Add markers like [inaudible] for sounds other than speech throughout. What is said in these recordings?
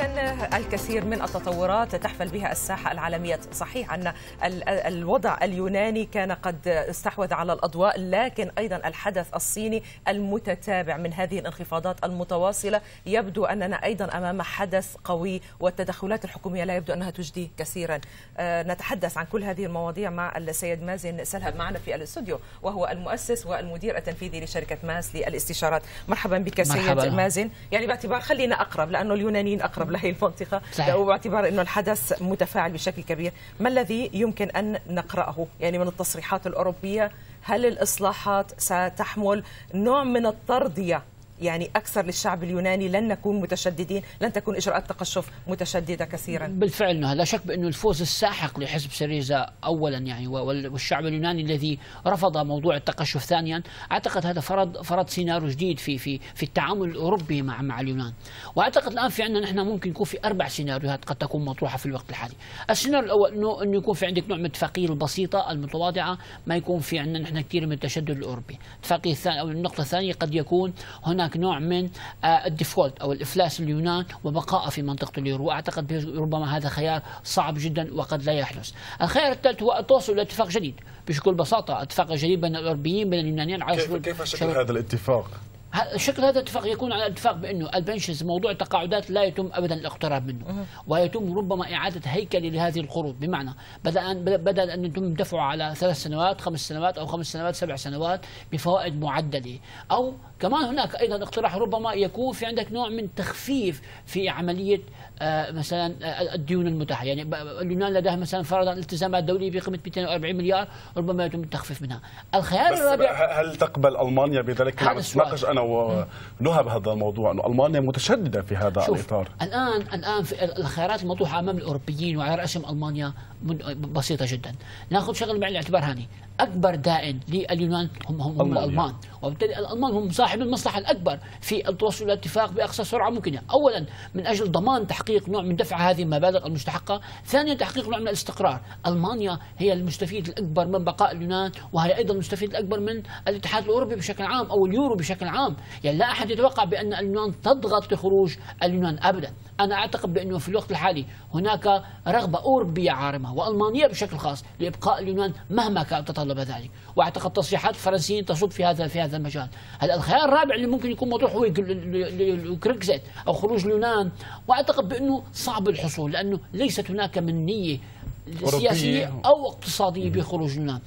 إذا الكثير من التطورات تحفل بها الساحة العالمية. صحيح أن الوضع اليوناني كان قد استحوذ على الأضواء لكن أيضا الحدث الصيني المتتابع من هذه الانخفاضات المتواصلة يبدو أننا أيضا أمام حدث قوي والتدخلات الحكومية لا يبدو أنها تجدي كثيرا. نتحدث عن كل هذه المواضيع مع السيد مازن سلهب معنا في الاستوديو وهو المؤسس والمدير التنفيذي لشركة ماس للاستشارات. مرحبا بك سيد مرحبا. مازن. يعني باعتبار خلينا أقرب لأنه اليونانيين أقرب لهي المنطقة صحيح. وباعتبار أنه الحدث متفاعل بشكل كبير ما الذي يمكن أن نقرأه يعني من التصريحات الأوروبية هل الإصلاحات ستحمل نوع من الترضية يعني أكثر للشعب اليوناني لن نكون متشددين لن تكون إجراءات تقشف متشددة كثيرا. بالفعل لا شك بأنه الفوز الساحق لحزب سريزا أولا يعني والشعب اليوناني الذي رفض موضوع التقشف ثانيا أعتقد هذا فرض فرض سيناريو جديد في في في التعامل الأوروبي مع مع اليونان. وأعتقد الآن في عندنا نحن ممكن يكون في أربع سيناريوهات قد تكون مطروحة في الوقت الحالي. السيناريو الأول أنه أنه يكون في عندك نوع من الاتفاقية البسيطة المتواضعة ما يكون في عندنا نحن كثير من التشدد الأوروبي. الاتفاقية الثانية أو النقطة الثانية قد يكون هناك هناك نوع من آه، ال default أو الإفلاس اليونان وبقائه في منطقة اليورو واعتقد ربما هذا خيار صعب جدا وقد لا يحدث. الخيار الثالث هو التوصل إلى اتفاق جديد بكل بساطة اتفاق جديد بين الأوروبيين بين اليونانيين على كيف, كيف شكل هذا الاتفاق؟ شكل هذا الاتفاق يكون على اتفاق بأنه البنشز موضوع التقاعدات لا يتم ابدا الاقتراب منه ويتم ربما إعادة هيكله لهذه القروض. بمعنى بدل بدل أن يتم دفعه على ثلاث سنوات خمس سنوات أو خمس سنوات سبع سنوات بفوائد معدلة. أو كمان هناك أيضا اقتراح ربما يكون في عندك نوع من تخفيف في عملية آه، مثلا آه، الديون المتاحة. يعني اليونان لديها مثلا فرضا التزامات دولية بقيمة 240 مليار ربما يتم التخفيف منها. الخيار الرابع هل تقبل ألمانيا بذلك؟ ناقش أنا ونهى بهذا الموضوع. إنه ألمانيا متشددة في هذا الإطار. الان الآن في الخيارات المطروحة أمام الأوروبيين وعلى رأسهم ألمانيا بسيطة جدا. نأخذ شغله بعين الاعتبار هاني. أكبر دائن لليونان هم هم, هم الألمان. وبالتالي الألمان هم صاحب المصلحة الأكبر في التوصل إلى اتفاق بأقصى سرعة ممكنة. اولا من أجل ضمان تحقيق نوع من دفع هذه المبالغ المستحقة. ثانيا تحقيق نوع من الاستقرار. ألمانيا هي المستفيد الأكبر من بقاء اليونان وهي أيضا المستفيد الأكبر من الاتحاد الأوروبي بشكل عام أو اليورو بشكل عام. يعني لا أحد يتوقع بأن اليونان تضغط لخروج اليونان ابدا. أنا أعتقد بأنه في الوقت الحالي هناك رغبة أوروبية عارمة وألمانية بشكل خاص لإبقاء اليونان مهما كان تطلب ذلك. وأعتقد تصريحات الفرنسيين تصب في هذا في هذا المجال. هلا الخيار الرابع اللي ممكن يكون مطروح هو Grexit أو خروج اليونان؟ وأعتقد بأنه صعب الحصول لأنه ليست هناك من نية سياسية أو اقتصادية بخروج اليونان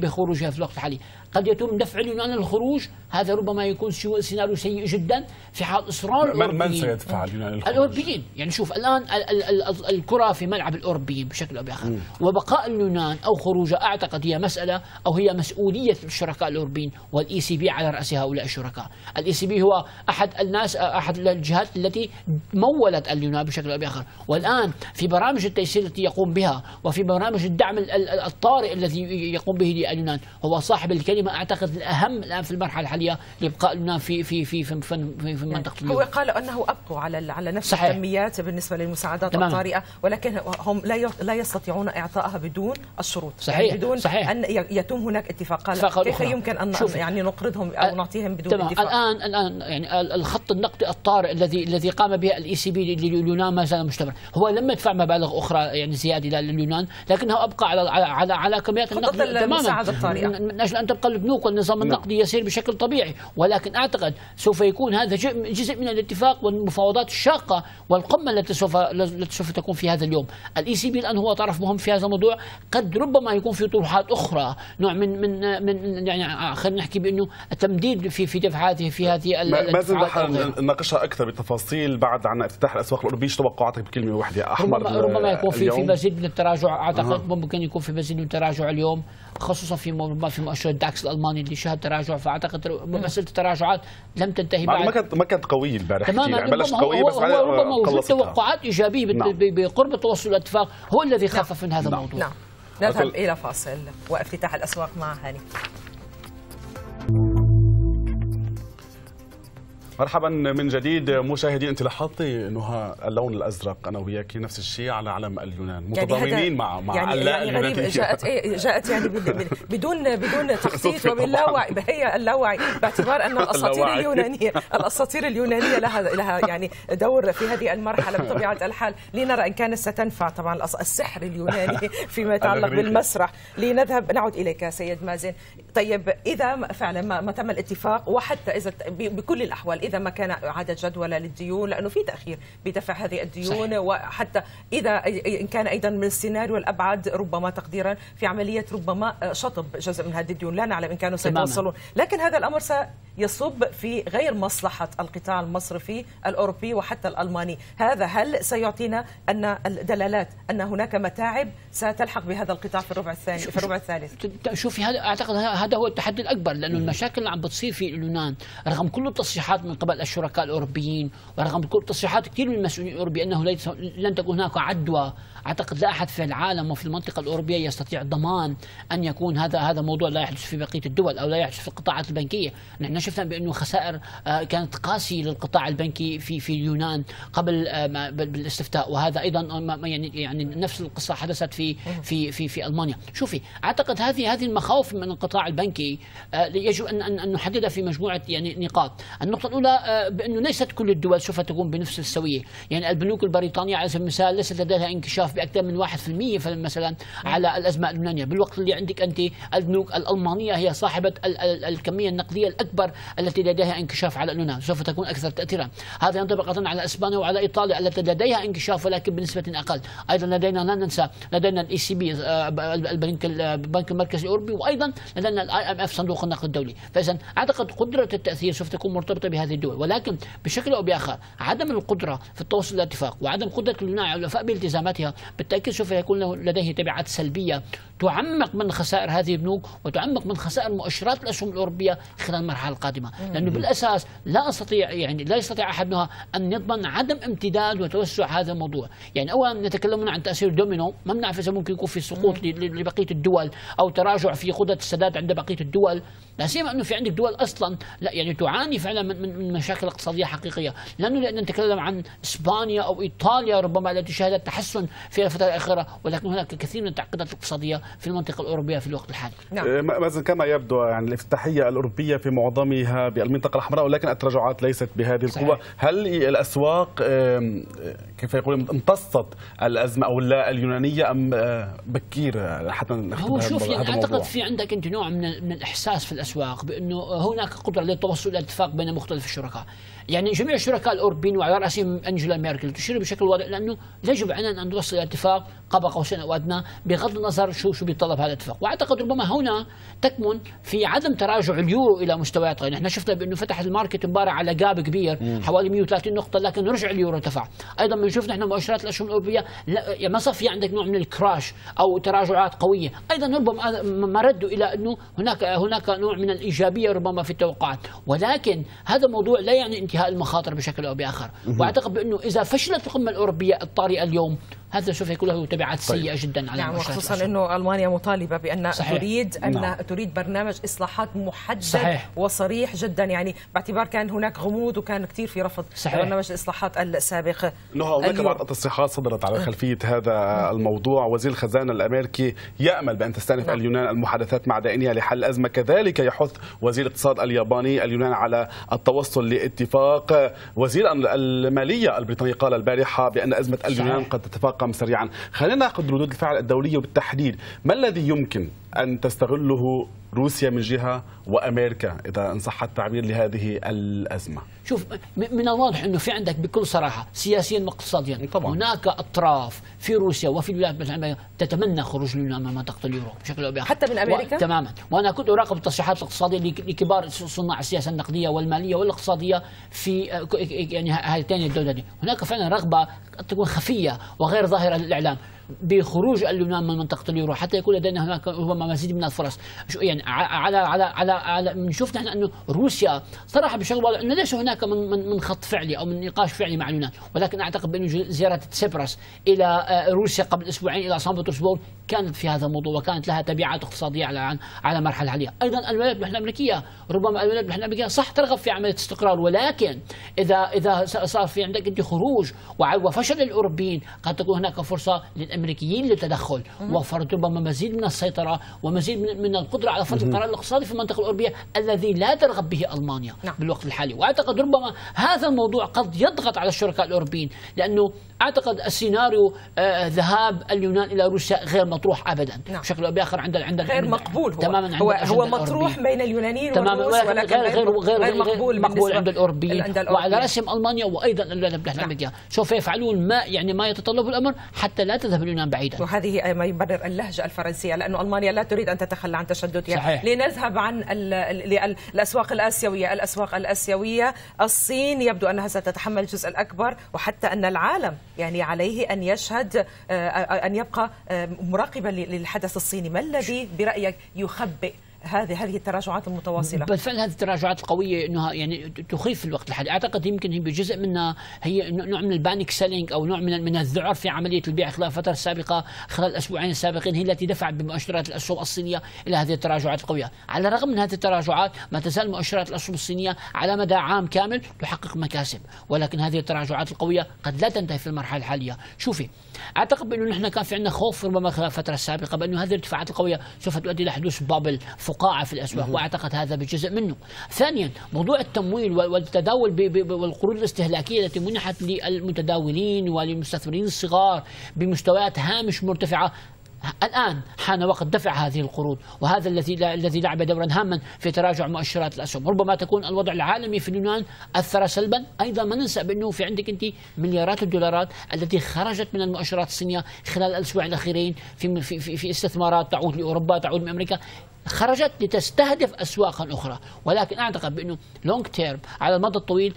بخروجها في الوقت الحالي. قد يتم دفع اليونان للخروج هذا ربما يكون سيناريو سيء جدا في حال إصرار من, من سيدفع اليونان للخروج؟ الأوروبيين. يعني شوف الآن الكرة في ملعب الأوروبيين بشكل أو بآخر. وبقاء اليونان أو خروجها أعتقد هي مسألة أو هي مسؤولية الشركاء الأوروبيين وال ECB على رأس هؤلاء الشركاء. ال ECB هو أحد الناس أحد الجهات التي مولت اليونان بشكل أو بآخر. والآن في برامج التيسير التي يقوم بها وفي برنامج الدعم الطارئ الذي يقوم به اليونان هو صاحب الكلمة أعتقد الأهم الآن في المرحلة الحالية لإبقاء اليونان في في في في, في, في منطقة اليورو. هو قال أنه أبقوا على على نفس صحيح. الكميات بالنسبة للمساعدات تمام. الطارئة ولكن هم لا لا يستطيعون إعطائها بدون الشروط صحيح يعني بدون صحيح. أن يتم هناك اتفاق قال كيف يمكن أن يعني نقرضهم أو نعطيهم بدون تمام. اتفاق الان الآن يعني الخط النقدي الطارئ الذي الذي قام به ال ECB لليونان ما زال مستمر هو لم يدفع مبالغ أخرى يعني زيادة لليونان لكنه أبقى على على على كميات النقد تماما. من أجل أن تبقى البنوك والنظام نعم. النقدي يسير بشكل طبيعي. ولكن أعتقد سوف يكون هذا جزء من الاتفاق والمفاوضات الشاقة والقمة التي سوف التي سوف تكون في هذا اليوم. ال ECB الآن هو طرف مهم في هذا الموضوع. قد ربما يكون في طروحات أخرى نوع من من من يعني خلينا نحكي بأنه التمديد في في دفع هذه في هذه ما نناقشها أكثر بالتفاصيل بعد عن افتتاح الأسواق الأوروبية. توقعاتك بكلمة واحدة أحمر ربما, ربما يكون في في مزيد من التراجع أعتقد أه. ممكن يكون في مزيد من التراجع اليوم خصوصا في في مؤشر الداكس الألماني اللي شهد تراجع فأعتقد مسألة التراجعات لم تنتهي بعد ما كانت ما كانت قوية البارح تماما بلشت قوية بس هو ربما وجود توقعات إيجابية نعم. بقرب التوصل الاتفاق هو الذي خفف من هذا نعم. الموضوع نعم نذهب إلى فاصل وافتتاح الأسواق مع هاني مرحبا من جديد مشاهدين انت لاحظتي انه اللون الأزرق أنا وياك نفس الشيء على علم اليونان متضامنين يعني مع مع يعني, يعني غريب جاءت إيه جاءت يعني بدون بدون [laughs] تخطيط وباللاوعي. هي اللاوعي باعتبار أن [laughs] الأساطير اليونانيه الأساطير اليونانية لها لها يعني دور في هذه المرحلة. بطبيعة الحال لنرى إن كانت ستنفع طبعا السحر اليوناني [laughs] فيما يتعلق بالمسرح. لنذهب نعود إليك سيد مازن. طيب إذا فعلا ما تم الاتفاق وحتى إذا بكل الأحوال إذا ما كان إعادة جدولة للديون لأنه في تأخير بدفع هذه الديون صحيح. وحتى إذا إن كان أيضا من السيناريو الأبعد ربما تقديرا في عملية ربما شطب جزء من هذه الديون. لا نعلم إن كانوا سيتوصلون لكن هذا الأمر سيصب في غير مصلحة القطاع المصرفي الأوروبي وحتى الألماني. هذا هل سيعطينا أن الدلالات أن هناك متاعب؟ ستلحق بهذا القطاع في الربع الثاني في الربع الثالث. شوفي هذا أعتقد هذا هو التحدي الأكبر لأنه المشاكل اللي عم بتصير في اليونان رغم كل التصريحات من قبل الشركاء الأوروبيين ورغم كل تصريحات كثير من المسؤولين الاوروبيين أنه ليس لن تكون هناك عدوى. أعتقد لا أحد في العالم وفي المنطقة الأوروبية يستطيع ضمان أن يكون هذا هذا موضوع لا يحدث في بقية الدول أو لا يحدث في القطاعات البنكية، نحن شفنا بأنه خسائر آه، كانت قاسية للقطاع البنكي في في اليونان قبل آه، بالاستفتاء. وهذا أيضا يعني يعني نفس القصة حدثت في في في في ألمانيا، شوفي أعتقد هذه هذه المخاوف من القطاع البنكي آه، يجب ان ان نحددها في مجموعة يعني نقاط، النقطة الأولى بأنه ليست كل الدول سوف تكون بنفس السوية، يعني البنوك البريطانية على سبيل المثال ليست لديها انكشاف بأكثر من 1% مثلا على الأزمة اللبنانية. بالوقت اللي عندك أنت البنوك الألمانية هي صاحبة الكمية النقدية الأكبر التي لديها انكشاف على لبنان. سوف تكون أكثر تاثيرا. هذا ينطبق أيضا على إسبانيا وعلى إيطاليا التي لديها انكشاف ولكن بنسبة أقل. أيضا لدينا لا ننسى لدينا ال ECB البنك البنك المركزي الاوروبي وأيضا لدينا ال IMF صندوق النقد الدولي. فاذا أعتقد قدرة التأثير سوف تكون مرتبطة بهذه الدول. ولكن بشكل أو بآخر عدم القدرة في التوصل لاتفاق وعدم على الوفاء بالتزاماتها بالتأكيد سوف يكون لديه تبعات سلبية تعمق من خسائر هذه البنوك وتعمق من خسائر مؤشرات الأسهم الأوروبية خلال المرحلة القادمة، لأنه بالأساس لا أستطيع يعني لا يستطيع احد منها أن يضمن عدم امتداد وتوسع هذا الموضوع، يعني اولا نتكلم عن تأثير الدومينو، ما بنعرف اذا ممكن يكون في سقوط لبقية الدول أو تراجع في قدرة السداد عند بقية الدول، لا سيما أنه في عندك دول أصلا لا يعني تعاني فعلا من, من مشاكل اقتصادية حقيقية، لأنه لأن نتكلم عن إسبانيا أو إيطاليا ربما التي شهدت تحسن في الفترة الأخيرة ولكن هناك كثير من التعقيدات الاقتصادية في المنطقة الأوروبية في الوقت الحالي. نعم. إيه، مازن كما يبدو يعني الافتتاحية الأوروبية في معظمها بالمنطقة الحمراء ولكن التراجعات ليست بهذه القوة، هل الأسواق كيف يقولون امتصت الأزمة أو لا اليونانية أم آه، بكير حتى هو شوف يعني أعتقد في عندك أنت نوع من من الإحساس في الأسواق بأنه هناك قدرة للتوصل إلى اتفاق بين مختلف الشركاء. يعني جميع الشركاء الاوروبيين وعلى راسهم أنجلا ميركل. تشير بشكل واضح لأنه يجب علينا أن نوصل إلى اتفاق قاب قوسين أو أدنى بغض النظر شو شو بيتطلب هذا الاتفاق، وأعتقد ربما هنا تكمن في عدم تراجع اليورو إلى مستويات غير، نحن شفنا بأنه فتح ال market امبارح على gap كبير حوالي 130 نقطة لكن رجع اليورو ارتفع، أيضا بنشوف نحن مؤشرات الاسهم الأوروبية لا ما صار في عندك نوع من الكراش أو تراجعات قوية، أيضا ربما ما ردوا إلى أنه هناك هناك نوع من الإيجابية ربما في التوقعات، ولكن هذا الموضوع لا يعني انتهاء المخاطر بشكل أو باخر، وأعتقد بأنه إذا فشلت القمة الأوروبية الطارئة اليوم هذا سوف يكون له تبعات طيب. سيئة جدا على نعم وخصوصا إنه ألمانيا مطالبة بأن صحيح. تريد أن نعم. تريد برنامج إصلاحات محدد صحيح. وصريح جدا يعني باعتبار كان هناك غموض وكان كثير في رفض صحيح. برنامج الاصلاحات السابق نهى هناك بعض التصريحات صدرت على خلفية هذا الموضوع وزير الخزانة الأمريكي يأمل بأن تستأنف نعم. اليونان المحادثات مع دائنها لحل الازمه كذلك يحث وزير الاقتصاد الياباني اليونان على التوصل لاتفاق وزير المالية البريطاني قال البارحة بأن أزمة اليونان قد تتفاقم الارقام سريعا. خلينا ناخذ ردود الفعل الدولية وبالتحديد. ما الذي يمكن أن تستغله روسيا من جهة وأمريكا إذا إن صح التعبير لهذه الأزمة. شوف من الواضح إنه في عندك بكل صراحة سياسيا واقتصاديا طبعا. هناك أطراف في روسيا وفي الولايات المتحده الامريكيه تتمنى خروج اليونان من منطقة اليورو بشكل أو بآخر. حتى من أمريكا؟ و... تماما. وأنا كنت أراقب التصريحات الاقتصادية لكبار صناع السياسة النقدية والمالية والاقتصادية في يعني هاتين الدولتين هناك فعلا رغبة قد تكون خفية وغير ظاهرة للإعلام. بخروج اليونان من منطقة اليورو حتى يكون لدينا هناك ربما مزيد من الفرص. يعني على على على على بنشوف نحن أنه روسيا صرح بشكل واضح أنه ليس هناك من من من خط فعلي أو من نقاش فعلي مع اليونان. ولكن أعتقد بانه زيارة تسبرس إلى آه، روسيا قبل أسبوعين إلى سان بطرسبورغ كانت في هذا الموضوع وكانت لها تبعات اقتصادية على على مرحلة حاليه، أيضا الولايات المتحدة الأمريكية ربما الولايات المتحدة الأمريكية صح ترغب في عملية استقرار ولكن إذا إذا صار في عندك انت خروج وفشل الأوروبيين قد تكون هناك فرصة للامريكيين للتدخل. وفرض ربما مزيد من السيطرة ومزيد من, من القدرة على فرض القرار الاقتصادي في المنطقة الاوروبيه الذي لا ترغب به ألمانيا نعم. بالوقت الحالي. وأعتقد ربما هذا الموضوع قد يضغط على الشركاء الأوروبيين لأنه أعتقد السيناريو آه ذهاب اليونان إلى روسيا غير مطروح ابدا. نعم. بشكل أو بآخر عند عند غير مقبول هو. تماما هو, هو مطروح بين اليونانيين تماما ولكن غير غير, غير, غير مقبول, مقبول عند الأوروبيين. وعلى راسهم ألمانيا وأيضا الولايات المتحده الامريكيه نعم. سوف يفعلون ما يعني ما يتطلبه الأمر حتى لا تذهب اليونان بعيدا. وهذه ما يبرر اللهجة الفرنسية لأنه ألمانيا لا تريد أن تتخلى عن تشددها صحيح. لنذهب عن الأسواق الآسيوية. الأسواق الآسيوية الصين يبدو أنها ستتحمل الجزء الأكبر وحتى أن العالم يعني عليه أن يشهد أن يبقى مراقبا للحدث الصيني. ما الذي برأيك يخبئ؟ هذه هذه التراجعات المتواصلة. بالفعل هذه التراجعات القويه إنها يعني تخيف في الوقت الحالي أعتقد يمكن هي بجزء منها هي نوع من ال panic selling أو نوع من من الذعر في عملية البيع خلال الفترة السابقه خلال الأسبوعين السابقين هي التي دفعت بمؤشرات الأسهم الصينية إلى هذه التراجعات القويه على الرغم من هذه التراجعات ما تزال مؤشرات الأسهم الصينية على مدى عام كامل تحقق مكاسب. ولكن هذه التراجعات القوية قد لا تنتهي في المرحلة الحالية. شوفي أعتقد بأنه نحن كان في عندنا خوف ربما خلال الفترة السابقه بأنه هذه الارتفاعات القوية سوف تؤدي إلى حدوث bubble فقاعه في الأسواق وأعتقد هذا بجزء منه. ثانيا موضوع التمويل والتداول بالقروض الاستهلاكية التي منحت للمتداولين وللمستثمرين الصغار بمستويات هامش مرتفعة. الآن حان وقت دفع هذه القروض وهذا الذي الذي لعب دورا هاما في تراجع مؤشرات الأسهم. ربما تكون الوضع العالمي في اليونان أثر سلبا. أيضا ما ننسى بأنه في عندك أنت مليارات الدولارات التي خرجت من المؤشرات الصينية خلال الأسبوع الأخيرين في, في, في, في استثمارات تعود لأوروبا تعود لأمريكا. خرجت لتستهدف أسواقا أخرى ولكن أعتقد بأنه لونج تيرم على المدى الطويل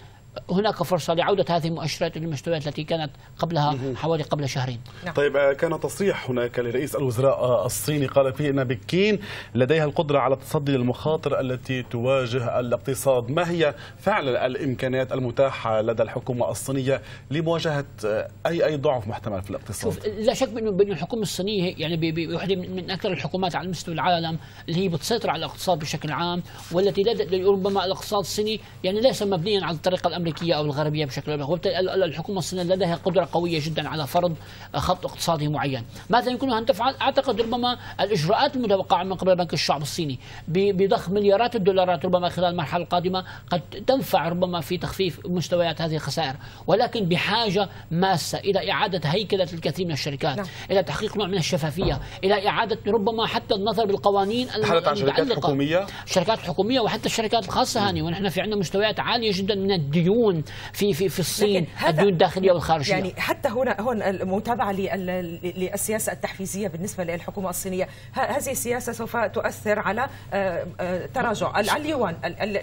هناك فرصة لعودة هذه المؤشرات للمستويات التي كانت قبلها حوالي قبل شهرين. نعم. طيب آه، كان تصريح هناك لرئيس الوزراء آه، الصيني قال فيه أن بكين لديها القدرة على التصدي للمخاطر التي تواجه الاقتصاد. ما هي فعلا الإمكانيات المتاحة لدى الحكومة الصينية لمواجهة آه، أي أي ضعف محتمل في الاقتصاد؟ شوف لا شك بأنه بأن الحكومة الصينية يعني واحدة من أكثر الحكومات على مستوى العالم اللي هي بتسيطر على الاقتصاد بشكل عام والتي ربما الاقتصاد الصيني يعني ليس مبنيا على الطريقة الأمريكية. الأمريكية أو الغربية بشكل عام. وبالتالي الحكومة الصينية لديها قدرة قوية جدا على فرض خط اقتصادي معين. ماذا يمكنها أن تفعل أعتقد ربما الإجراءات المتوقعة من قبل بنك الشعب الصيني بضخ مليارات الدولارات ربما خلال المرحلة القادمة قد تنفع ربما في تخفيف مستويات هذه الخسائر. ولكن بحاجة ماسة إلى إعادة هيكلة الكثير من الشركات نعم. إلى تحقيق نوع من الشفافية إلى إعادة ربما حتى النظر بالقوانين عن شركات حكومية؟ شركات حكومية وحتى الشركات الخاصة هاني. ونحن في عندنا مستويات عالية جدا من الديون. الديون في في في الصين الديون الداخلية والخارجية. يعني حتى هنا هون المتابعه للسياسة التحفيزية بالنسبة للحكومة الصينية. هذه السياسة سوف تؤثر على آه، آه، تراجع. اليوان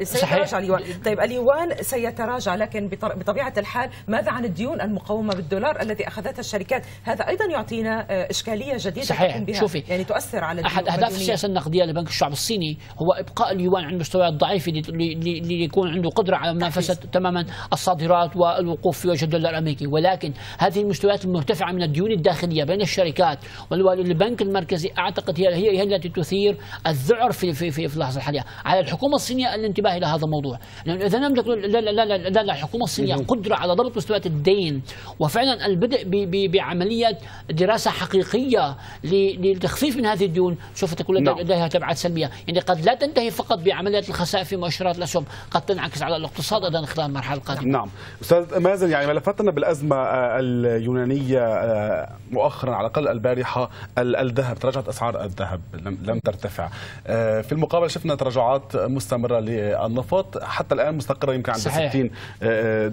سيتراجع اليوان. طيب اليوان سيتراجع لكن بطبيعة الحال ماذا عن الديون المقومه بالدولار التي أخذتها الشركات؟ هذا أيضا يعطينا آه، إشكالية جديدة صحيح. بها. شوفي يعني تؤثر على أحد أهداف السياسة النقدية لبنك الشعب الصيني هو إبقاء اليوان عند مستويات ضعيفة ليكون عنده قدرة على منافسة تماما الصادرات والوقوف في وجه الدولار الأمريكي. ولكن هذه المستويات المرتفعه من الديون الداخلية بين الشركات والبنك المركزي. أعتقد هي هي, التي تثير الذعر في في في, في اللحظة الحالية. على الحكومة الصينية الانتباه إلى هذا الموضوع. لأنه إذا لم تكن لا لا لا, لا, لا الحكومة الصينية قدرة على ضبط مستويات الدين. وفعلا البدء بعملية دراسة حقيقية لتخفيف من هذه الديون سوف تكون نعم. لديها تبعات سلبية. يعني قد لا تنتهي فقط بعمليه الخسائر في مؤشرات الأسهم. قد تنعكس على الاقتصاد أيضا خلال المرحله القادمه نعم. أستاذ مازن يعني ملفتنا بالأزمة آه، اليونانية آه، مؤخرا على الأقل البارحة الذهب تراجعت أسعار الذهب لم ترتفع. آه، في المقابل شفنا تراجعات مستمرة للنفط حتى الآن مستقرة يمكن عند 60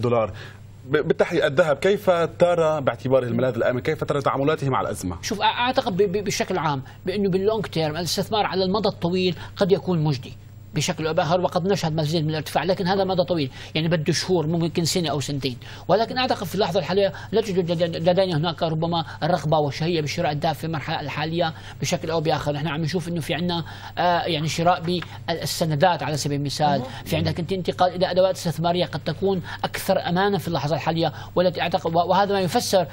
دولار. بالتحديد الذهب كيف ترى باعتباره الملاذ الآمن؟ كيف ترى تعاملاته مع الأزمة؟ شوف أعتقد بشكل عام بأنه باللونج تيرم الاستثمار على المدى الطويل قد يكون مجدي. بشكل أو بآخر وقد نشهد مزيد من الارتفاع لكن هذا مدى طويل يعني بده شهور ممكن سنة أو سنتين. ولكن أعتقد في اللحظة الحالية لا توجد لدينا هناك ربما الرغبه والشهيه بشراء الذهب في المرحلة الحالية بشكل أو بآخر. نحن عم نشوف إنه في عندنا آه يعني شراء بالسندات على سبيل المثال. في عندك أنت انتقال إلى أدوات استثمارية قد تكون أكثر امانا في اللحظة الحالية والتي أعتقد وهذا ما يفسر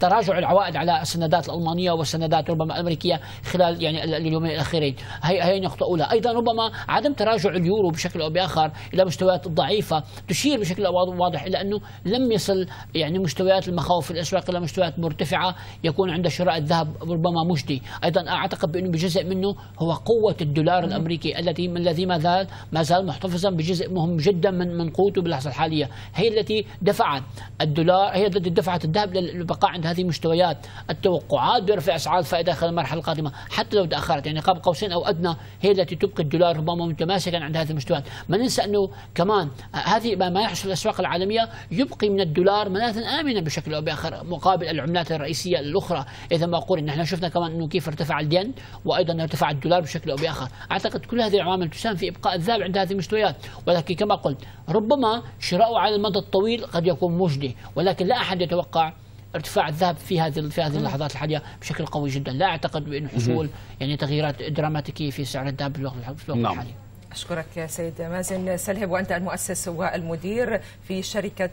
تراجع العوائد على السندات الألمانية والسندات ربما الأمريكية خلال يعني اليومين الأخيرين. هي هي نقطة أولى. أيضا ربما عدم تراجع اليورو بشكل أو بآخر إلى مستويات ضعيفة تشير بشكل واضح إلى أنه لم يصل يعني مستويات المخاوف في الأسواق إلى مستويات مرتفعة يكون عند شراء الذهب ربما مجدي. أيضا أعتقد بأنه بجزء منه هو قوة الدولار الأمريكي التي الذي ما زال ما زال محتفظا بجزء مهم جدا من من قوته باللحظة الحالية. هي التي دفعت الدولار هي التي دفعت الذهب للبقاء عند هذه المستويات التوقعات برفع أسعار الفائدة خلال المرحلة القادمة حتى لو تأخرت يعني قاب قوسين أو أدنى هي التي تبقي الدولار ربما متماسكا عند هذه المستويات. ما ننسى أنه كمان هذه ما يحصل في الأسواق العالمية يبقي من الدولار ملاذا امنا بشكل أو بآخر مقابل العملات الرئيسية الأخرى. إذا ما قلنا نحن شفنا كمان أنه كيف ارتفع الين وأيضا ارتفع الدولار بشكل أو بآخر. أعتقد كل هذه العوامل تساهم في إبقاء الذهب عند هذه المستويات. ولكن كما قلت ربما شراؤه على المدى الطويل قد يكون مجدي ولكن لا أحد يتوقع ارتفاع الذهب في هذه في هذه اللحظات الحالية بشكل قوي جدا. لا أعتقد بأنه حصول يعني تغييرات دراماتيكية في سعر الذهب في الوقت نعم. أشكرك يا سيد مازن سلهب وأنت المؤسس والمدير في شركة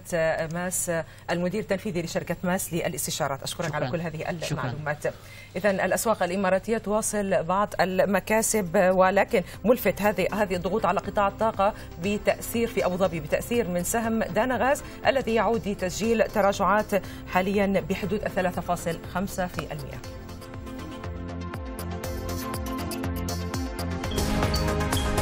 ماس المدير التنفيذي لشركة ماس للاستشارات. أشكرك شكرا. على كل هذه المعلومات. إذا الأسواق الإماراتية تواصل بعض المكاسب ولكن ملفت هذه هذه الضغوط على قطاع الطاقة بتأثير في أبو ظبي بتأثير من سهم دانا غاز الذي يعود لتسجيل تراجعات حاليا بحدود 3.5%